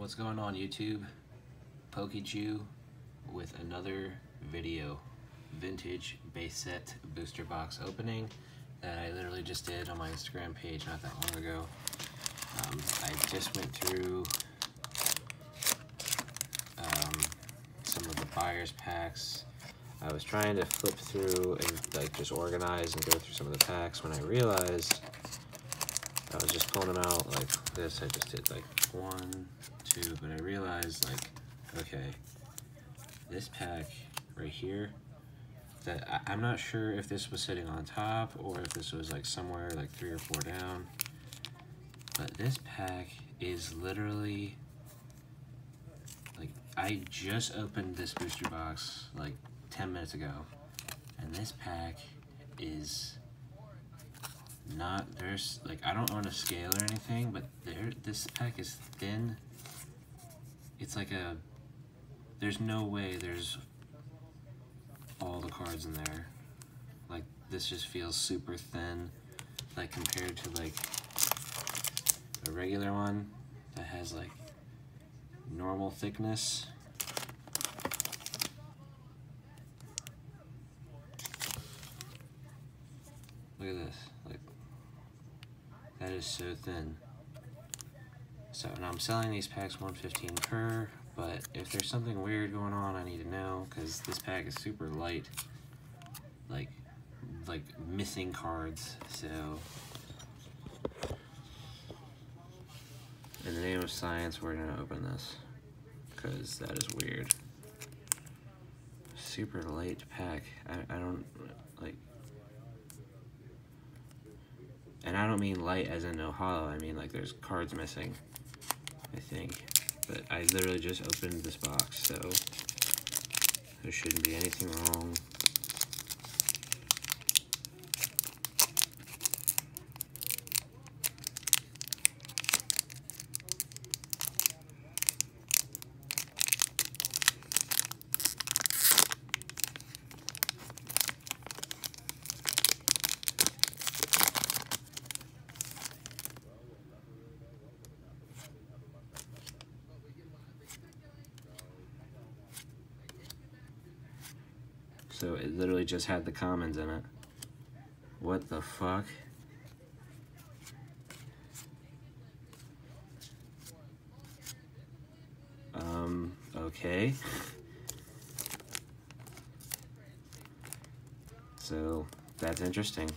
What's going on YouTube? PokeJew with another video. Vintage base set booster box opening that I literally just did on my Instagram page not that long ago. Um, I just went through um, some of the buyer's packs. I was trying to flip through and like just organize and go through some of the packs when I realized I was just pulling them out like this. I just did like one, two, but I realized like, okay, this pack right here, that I, I'm not sure if this was sitting on top or if this was like somewhere like three or four down, but this pack is literally, like I just opened this booster box like 10 minutes ago, and this pack is not there's like I don't own a scale or anything, but there this pack is thin. It's like a there's no way there's all the cards in there. Like this just feels super thin, like compared to like a regular one that has like normal thickness. Look at this, like that is so thin. So, and I'm selling these packs 115 per, but if there's something weird going on, I need to know, because this pack is super light. Like, like missing cards, so. In the name of science, we're gonna open this, because that is weird. Super light pack. I, I don't, like, and I don't mean light as in no holo, I mean like there's cards missing, I think. But I literally just opened this box, so there shouldn't be anything wrong. So it literally just had the commons in it. What the fuck? Um, okay. So that's interesting.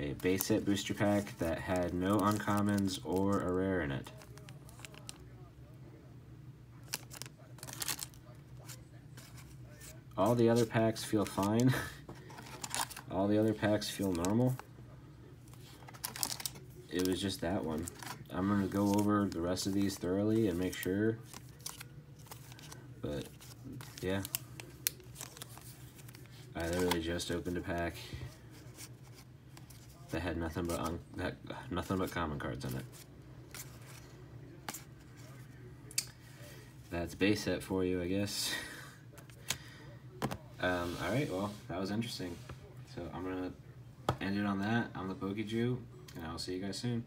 A base set booster pack that had no uncommons or a rare in it. All the other packs feel fine. all the other packs feel normal. It was just that one. I'm going to go over the rest of these thoroughly and make sure. But, yeah. I literally just opened a pack that had nothing but that nothing but common cards in it. That's base set for you, I guess. Um, all right, well, that was interesting. So I'm going to end it on that. I'm the PokeJew, and I'll see you guys soon.